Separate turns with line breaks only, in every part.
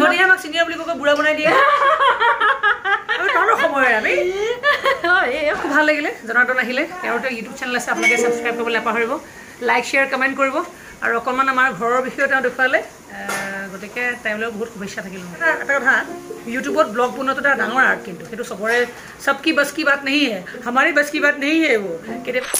সিহঁতিহে আমাক চিনিয়ৰ বুলি কৈ বুঢ়া বনাই দিয়ে। আমি। তহঁতৰ সময়ৰে আমি খুব ভাল লাগিলে জনাৰ্দন আহিলে। তেওঁৰতো ইউটিউব চেনেল আছে আপোনালোকে ছাবস্ক্ৰাইব কৰিবলৈ নাপাহৰিব। লাইক শ্বেয়াৰ কমেণ্ট কৰিব। আৰু অকণমান আমাৰ ঘৰৰ বিষয়েও তেওঁ দেখুৱালে। গতিকে তেওঁলৈ বহুত শুভেচ্ছা থাকিল। এটা কথা ইউটিউবত ব্লগ বনোৱাটো এটা ডাঙৰ আৰ্ট কিন্তু। সেইটো চবৰে চব কি বছ কি বাত নেহি হে হামাৰি বছ কি বাত নেহি হে এইবোৰ। কেতিয়াবা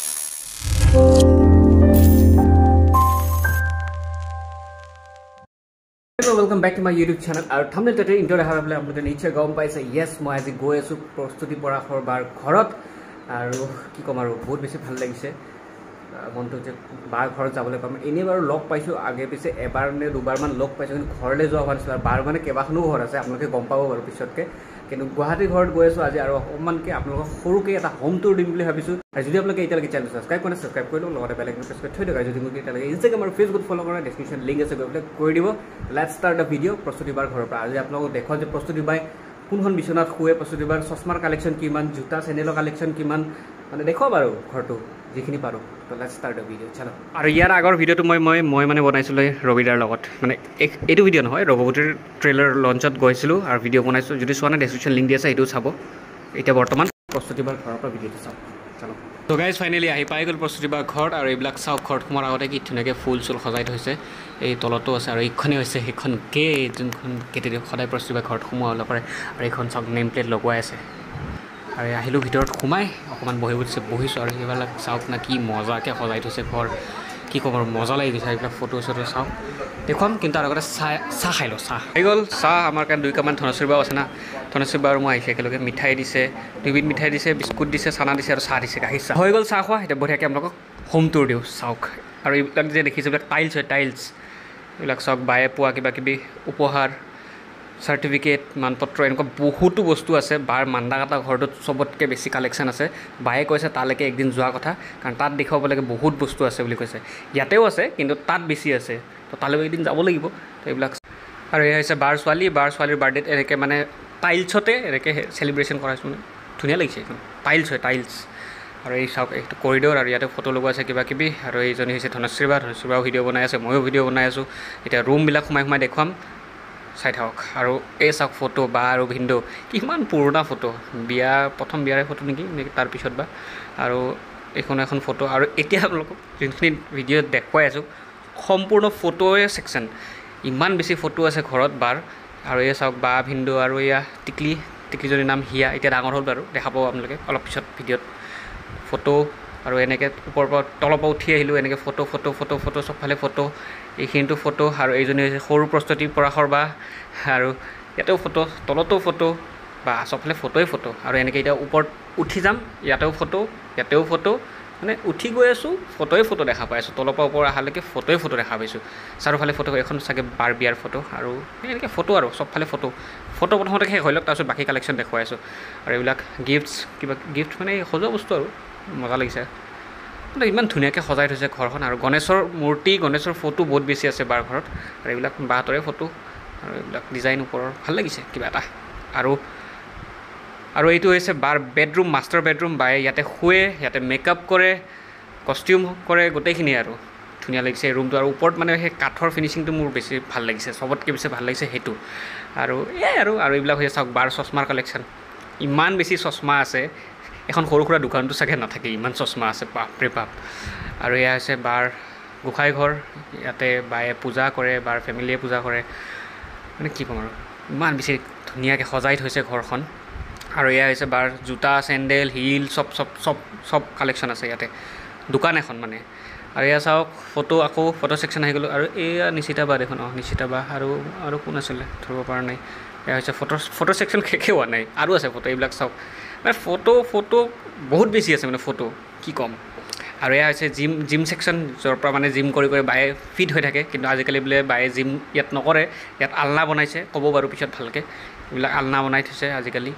welcome back to my YouTube channel আৰু থামনেল তাতে ইণ্টাৰ দেখা পাবলৈ আপোনালোকে নিশ্চয় গম পাইছে য়েছ মই আজি গৈ আছোঁ প্ৰস্তুতি পৰাশৰ বাৰ ঘৰত। আৰু কি ক'ম আৰু বহুত বেছি ভাল লাগিছে। মনটো যে বাৰ ঘৰত যাবলৈ পাম। এনেই বাৰু লগ পাইছোঁ আগে পিছে এবাৰ নে দুবাৰমান লগ পাইছোঁ কিন্তু ঘৰলৈ যোৱা হোৱা নাছিল আৰু বাৰ মানে কেইবাখনো ঘৰ আছে আপোনালোকে গম পাব বাৰু পিছতকৈ। কিন্তু গুৱাহাটীৰ ঘৰত গৈ আছোঁ আজি আৰু অকণমানকৈ আপোনালোকক সৰুকৈ এটা হোম টুৰ দিম বুলি ভাবিছোঁ। আৰু যদি আপোনালোকে এতিয়ালৈকে চেনেল ছাবস্ক্ৰাইব কৰে ছাবস্ক্ৰাইব কৰি লওক লগতে বেলেগ প্ৰেছ কৰি থৈ দিয়ক। আৰু যদি মোক এতিয়ালৈকে ইনষ্টাগ্ৰাম আৰু ফেচবুক ফ'ল' কৰা ডেছক্ৰিপশ্যন লিংক আছে গৈ পেলাই কৰি দিব। লেট ষ্টাৰ্ট দ্য ভিডিঅ' প্ৰস্তুতি বাৰ ঘৰৰ পৰা। আজি আপোনালোকক দেখুৱাওঁ যে প্ৰস্তুতি বাই কোনখন বিচনাত শুৱে প্ৰস্তুতি বাৰ চশমাৰ কালেকশ্যন কিমান জোতা চেণ্ডেলৰ কালেকশ্যন কিমান মানে দেখুৱাম আৰু ঘৰটো। যিখিনি পাৰোঁ। তো লেট ষ্টাৰ্ট দ্য ভিডিঅ' চালো। আৰু ইয়াৰ আগৰ ভিডিঅ'টো মই মই মই মানে বনাইছিলোঁ ৰবিদাৰ লগত। মানে এই- এইটো ভিডিঅ' নহয় ৰঘুপতিৰ ট্ৰেইলাৰ লঞ্চত গৈছিলোঁ আৰু ভিডিঅ' বনাইছোঁ। যদি চোৱা নাই ডেছক্ৰিপশ্যন লিংক দি আছে সেইটোও চাব। এতিয়া বৰ্তমান প্ৰস্তুতি বাৰ ঘৰৰ পৰা ভিডিঅ'টো চাওঁ। চালো। তো গাইজ ফাইনেলি আহি পাই গ'ল প্ৰস্তুতি বা ঘৰত আৰু এইবিলাক চাওক ঘৰত সোমোৱাৰ আগতে কি ধুনীয়াকৈ ফুল চুল সজাই থৈছে। এই তলতো আছে আৰু এইখনেই হৈছে সেইখন কে যোনখন কেতিয়া সদায় প্ৰস্তুতি বা ঘৰত সোমোৱা কৰে আৰু এইখন চাওক নেম প্লেট লগোৱাই আছে। আৰু আহিলোঁ ভিতৰত সোমাই অকণমান বহি উঠিছে বহিছোঁ আৰু সেইবিলাক চাওক না কি মজাকৈ সজাই থৈছে ঘৰ। কি ক'ম আৰু মজা লাগি গৈছে এইবিলাক ফটো চটো চাওক দেখুৱাম কিন্তু তাৰ আগতে চাহ চাহ খাই লওঁ চাহ। হৈ গ'ল চাহ আমাৰ কাৰণে দুই কাপমান ধনশ্ৰী বাও আছে না। ধনশ্ৰী বা আৰু মই আহিছোঁ একেলগে মিঠাই দিছে দুবিধ মিঠাই দিছে বিস্কুট দিছে চানা দিছে আৰু চাহ দিছে গাখীৰ চাহ। হৈ গ'ল চাহ খোৱা এতিয়া বঢ়িয়াকৈ আপোনালোকক হোম টুৰ দিওঁ চাওক। আৰু এইবিলাক যে দেখিছোঁ এইবিলাক টাইলছ হয় টাইলছ এইবিলাক চাওক বায়ে পোৱা কিবা কিবি উপহাৰ। চাৰ্টিফিকেট মানপত্ৰ এনেকুৱা বহুতো বস্তু আছে। বাৰ মান্দা কাটা ঘৰটোত চবতকৈ বেছি কালেকশ্যন আছে। বায়ে কৈছে তালৈকে একদিন যোৱা কথা কাৰণ তাত দেখুৱাবলৈকে বহুত বস্তু আছে বুলি কৈছে। ইয়াতেও আছে কিন্তু তাত বেছি আছে। তো তালৈ এদিন যাব লাগিব। তো এইবিলাক আৰু এয়া হৈছে বাৰ ছোৱালী। বাৰ ছোৱালীৰ বাৰ্থডেত এনেকৈ মানে টাইলছতে এনেকৈ চেলিব্ৰেশ্যন কৰা হৈছে মানে। ধুনীয়া লাগিছে এইখন। টাইলছ হয় টাইলছ আৰু এই চাওক এইটো কৰিডৰ আৰু ইয়াতে ফটো লগোৱা আছে কিবা কিবি আৰু এইজনী হৈছে ধনশ্ৰী বা ধনশ্ৰী বাও ভিডিঅ' বনাই আছে ময়ো ভিডিঅ' বনাই আছোঁ। এতিয়া ৰুমবিলাক সোমাই সোমাই দেখুৱাম। চাই থাকক আৰু এই চাওক ফটো বা আৰু ভিন্দু কিমান পুৰণা ফটো বিয়া প্ৰথম বিয়াৰে ফটো নেকি? তাৰপিছত বা? আৰু এইখন এখন ফটো আৰু এতিয়া আপোনালোকক যোনখিনি ভিডিঅ'ত দেখুৱাই আছোঁ সম্পূৰ্ণ ফটোৱে ছেকশ্যন ইমান বেছি ফটো আছে ঘৰত বাৰ। আৰু এই চাওক বা ভিন্দু আৰু এয়া টিকলি টিকলিজনীৰ নাম হিয়া। এতিয়া ডাঙৰ হ'ল বাৰু দেখা পাব আপোনালোকে অলপ পিছত ভিডিঅ'ত। ফটো আৰু এনেকৈ ওপৰৰ পৰা তলৰ পৰা উঠি আহিলোঁ এনেকৈ ফটো ফটো ফটো ফটো চবফালে ফটো এইখিনিতো ফটো আৰু এইজনী হৈছে সৰু প্ৰস্তুতি পৰাশৰ বা আৰু ইয়াতেও ফটো তলতো ফটো বা চবফালে ফটোৱে ফটো। আৰু এনেকৈ এতিয়া ওপৰত উঠি যাম ইয়াতেও ফটো ইয়াতেও ফটো মানে উঠি গৈ আছোঁ ফটোৱে ফটো দেখা পাই আছোঁ তলৰ পৰা ওপৰ অহালৈকে ফটোৱে ফটো দেখা পাইছোঁ। চাৰিওফালে ফটো এখন চাগে বাৰ বিয়াৰ ফটো আৰু এনেকৈ ফটো আৰু চবফালে ফটো। ফটো প্ৰথমতে শেষ হৈ লওক তাৰপিছত বাকী কালেকশ্যন দেখুৱাই আছোঁ। আৰু এইবিলাক গিফ্টছ কিবা গিফ্ট মানে সজোৱা বস্তু আৰু। মজা লাগিছে। মানে ইমান ধুনীয়াকৈ সজাই থৈছে ঘৰখন আৰু গণেশৰ মূৰ্তি গণেশৰ ফটো বহুত বেছি আছে বাৰ ঘৰত আৰু এইবিলাক বাহঁতৰে ফটো আৰু এইবিলাক ডিজাইন ওপৰৰ। ভাল লাগিছে কিবা এটা। আৰু আৰু এইটো হৈছে বাৰ বেডৰুম মাষ্টাৰ বেডৰুম। বায়ে ইয়াতে শুৱে ইয়াতে মেকআপ কৰে কষ্টিউম কৰে গোটেইখিনি আৰু। ধুনীয়া লাগিছে এই ৰুমটো। আৰু ওপৰত মানে সেই কাঠৰ ফিনিচিংটো মোৰ বেছি ভাল লাগিছে। চবতকৈ বেছি ভাল লাগিছে সেইটো। আৰু এয়াই আৰু আৰু এইবিলাক হৈছে চাওক বাৰ চশমাৰ কালেকশ্যন। ইমান বেছি চশমা আছে। এখন সৰু সুৰা দোকানটো চাগে নাথাকে ইমান চশমা আছে বাপৰে বাপ। আৰু এয়া হৈছে বাৰ গোঁসাই ঘৰ ইয়াতে বায়ে পূজা কৰে বাৰ ফেমিলিয়ে পূজা কৰে। মানে কি ক'ম আৰু ইমান বেছি ধুনীয়াকৈ সজাই থৈছে ঘৰখন। আৰু এয়া হৈছে বাৰ জোতা চেণ্ডেল হিল চব চব চব চব কালেকশ্যন আছে ইয়াতে। দোকান এখন মানে। আৰু এয়া চাওক ফটো আকৌ ফটো ছেকশ্যন আহি গ'লোঁ। আৰু এয়া নিশিতা বা দেখোন অঁ নিশিতা বা আৰু আৰু কোন আছিলে ধৰিব পৰা নাই। এয়া হৈছে ফটো ফটো ছেকশ্যন শেষে হোৱা নাই। আৰু আছে ফটো এইবিলাক চাওক। মানে ফটো ফটো বহুত বেছি আছে মানে ফটো কি ক'ম। আৰু এয়া হৈছে জিম জিম ছেকশ্যন য'ৰ পৰা মানে জিম কৰি কৰি বায়ে ফিট হৈ থাকে। কিন্তু আজিকালি বোলে বায়ে জিম ইয়াত নকৰে ইয়াত আলনা বনাইছে ক'ব বাৰু পিছত ভালকৈ। এইবিলাক আলনা বনাই থৈছে আজিকালি।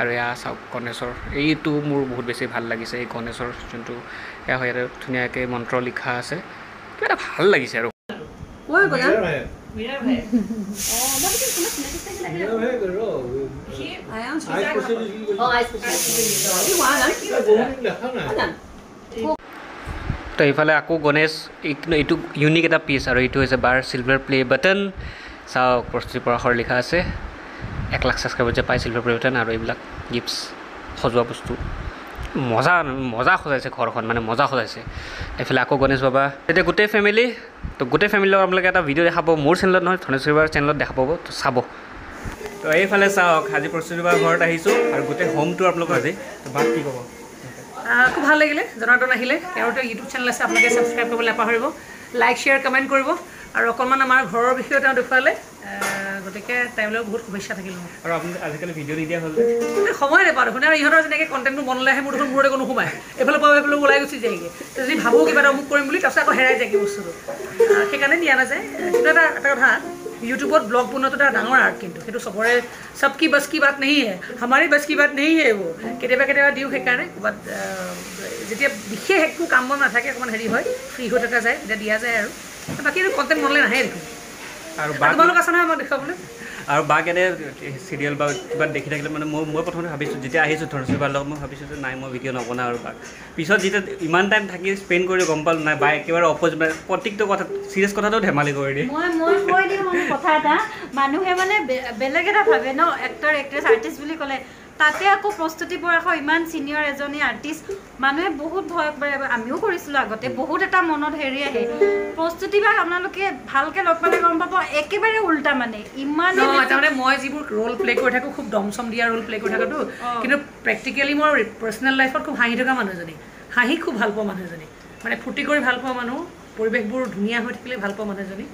আৰু এয়া চাওক গণেশৰ এইটো মোৰ বহুত বেছি ভাল লাগিছে এই গণেশৰ যোনটো এয়া হয় ইয়াতে ধুনীয়াকৈ মন্ত্ৰ লিখা আছে। কিবা এটা ভাল লাগিছে আৰু। তো এইফালে আকৌ গণেশ এইটো ইউনিক এটা পিচ আৰু এইটো হৈছে বাৰ চিলভাৰ প্লে বাটন চাওক প্ৰস্তুতি পৰাশৰ লিখা আছে। এক লাখ ছাবস্ক্ৰাইবাৰ যে পাই চিলভাৰ পৰিৱৰ্তন আৰু এইবিলাক গিফ্টছ সজোৱা বস্তু। মজা মজা সজাইছে ঘৰখন মানে মজা সজাইছে। এইফালে আকৌ গণেশ বাবা। এতিয়া গোটেই ফেমিলি তো গোটেই লগত আপোনালোকে এটা ভিডিঅ' দেখাব। মোৰ চেনেলত নহয় বাৰ চেনেলত দেখা পাব। তো চাব। তো এইফালে চাওক আজি প্ৰস্তুতি বাৰ ঘৰত আহিছোঁ আৰু গোটেই হোমটো আপোনালোকৰ আজি। তো বাক কি ক'ব?
খুব ভাল লাগিলে জনাৰ্দন আহিলে। তেওঁৰতো ইউটিউব চেনেল আছে আপোনালোকে ছাবস্ক্ৰাইব কৰিবলৈ নাপাহৰিব। লাইক শ্বেয়াৰ কমেণ্ট কৰিব। আৰু অকণমান আমাৰ ঘৰৰ বিষয়েও তেওঁ দেখুৱালে। গতিকে তেওঁলৈ বহুত শুভেচ্ছা থাকিল মোৰ।
আৰু আপুনি আজিকালি ভিডিঅ' নিদিয়া হ'ল
সময় নাপাওঁ দেখোন। আৰু ইহঁতৰ যেনেকৈ কণ্টেণ্টটো মনলৈ আহে মোৰ দেখোন মূৰতে কোনো সোমায়। এইফালৰ পৰা এইফালে ওলাই গুচি যায়গৈ। যদি ভাবোঁ কিবা এটা অমুক কৰিম বুলি তাৰপিছত আকৌ হেৰাই যায়গৈ বস্তুটো। সেইকাৰণে দিয়া নাযায়। কিন্তু এটা এটা কথা ইউটিউবত ব্লগ বনোৱাটো এটা ডাঙৰ আৰ্ট কিন্তু সেইটো চবৰে চব কি বাছ কি বাত নেহি হে। আমাৰি বাছ কি বাত নেহি হে এইবোৰ। কেতিয়াবা কেতিয়াবা দিওঁ সেইকাৰণে ক'ৰবাত যেতিয়া বিশেষ একো কাম বন নাথাকে অকণমান হেৰি হয় ফ্ৰী হৈ থকা যায় তেতিয়া দিয়া যায় আৰু। বাকী এইটো কণ্টেণ্ট মনলৈ নাহে দেখোন। তোমালোক আছে নহয় মই দেখুৱাবলৈ
আৰু বাক এনে চিৰিয়েল বা কিবা দেখি থাকিলে মানে মই মই প্ৰথমতে ভাবিছোঁ যেতিয়া আহিছোঁ ধনশ্ৰী বাৰ লগত মই ভাবিছোঁ যে নাই মই ভিডিঅ' নবনাওঁ আৰু বাক। পিছত যেতিয়া ইমান টাইম থাকি স্পেণ্ড কৰি গম পালোঁ নাই বা একেবাৰে অপজিট মানে প্ৰত্যেকটো কথা চিৰিয়াছ কথাটো ধেমালি কৰি দিয়ে।
মই মই কথা এটা মানুহে মানে বেলেগ এটা ভাবে ন এক্টৰ এক্ট্ৰেছ আৰ্টিষ্ট বুলি ক'লে। তাতে আকৌ প্ৰস্তুতি পৰাশৰ ইমান ছিনিয়ৰ এজনী আৰ্টিষ্ট মানুহে বহুত ভয় কৰে। আমিও কৰিছিলোঁ আগতে বহুত এটা মনত হেৰি আহে। প্ৰস্তুতি বা আপোনালোকে ভালকৈ লগ পালে গম পাব একেবাৰে উল্টা মানে। ইমানে
তাৰমানে মই যিবোৰ ৰ'ল প্লে কৰি থাকোঁ খুব দম চম দিয়া ৰ'ল প্লে কৰি থাকোঁতো। কিন্তু প্ৰেক্টিকেলি মোৰ পাৰ্চনেল লাইফত খুব হাঁহি থকা মানুহ এজনী হাঁহি খুব ভাল পোৱা মানুহ এজনী মানে ফূৰ্তি কৰি ভাল পোৱা মানুহ পৰিৱেশবোৰ ধুনীয়া হৈ থাকিলে ভাল পোৱা মানুহ এজনী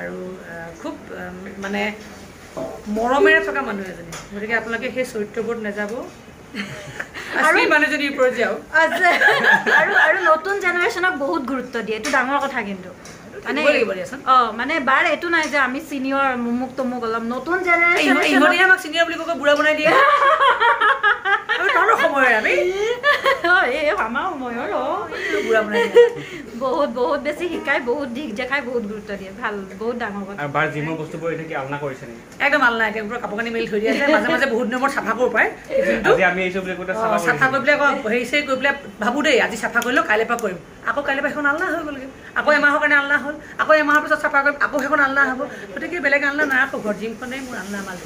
আৰু খুব মানে মৰমেৰে থকা মানুহ এজনী। গতিকে আপোনালোকে সেই চৰিত্ৰবোৰত নাযাব। আচলি মানুহজনীৰ ওপৰত যাওক।
আছে। আৰু আৰু নতুন জেনেৰেশ্যনক বহুত গুৰুত্ব দিয়ে। এইটো ডাঙৰ কথা কিন্তু। মানে। অ মানে বাৰ এইটো নাই যে আমি চিনিয়ৰ মুমুক তুমুক অলপ। নতুন জেনেৰেশ্যন
আমাক চিনিয়ৰ বুলি কৈ বুঢ়া বনাই দিয়ে। আমি তহঁতৰ সময়ৰে আমি
এই আমাৰ সময়ৰ অ
বনাই দিয়ে
বহুত বহুত বেছি শিকাই বহুত দিশ দেখাই বহুত গুৰুত্ব দিয়ে। ভাল বহুত ডাঙৰ কথা।
আৰু বাৰ জিমৰ বস্তুবোৰ এনে কি আলনা কৰিছে নেকি?
একদম আল্লা একে পুৰা কাপোৰ কানি মেলি থৈ দিয়া আছে। মাজে মাজে বহুত দিনৰ মূৰত চাফা কৰিব পাৰে।
আজি আমি বুলি
চাফা কৰি পেলাই আকৌ হেৰি চেৰি কৰি পেলাই ভাবোঁ দেই আজি চাফা কৰিলোঁ কাইলৈ পৰা কৰিম। আকৌ কাইলৈ পৰা সেইখন আল্লা হৈ গ'লগৈ। আকৌ এমাহৰ কাৰণে আল্লা হ'ল আকৌ এমাহৰ পিছত চাফা কৰিম আকৌ সেইখন আল্লা হ'ব। গতিকে বেলেগ আল্লা নাৰাখোঁ ঘৰত জিমখনেই মোৰ আল্লা মাল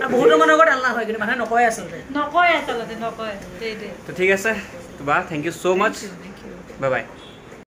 আৰু বহুতৰ মানুহৰ ঘৰত আল্লা হয় কিন্তু মানুহে নকয় আচলতে।
নকয় আচলতে নকয়।
ঠিক আছে বা thank you so much bye bye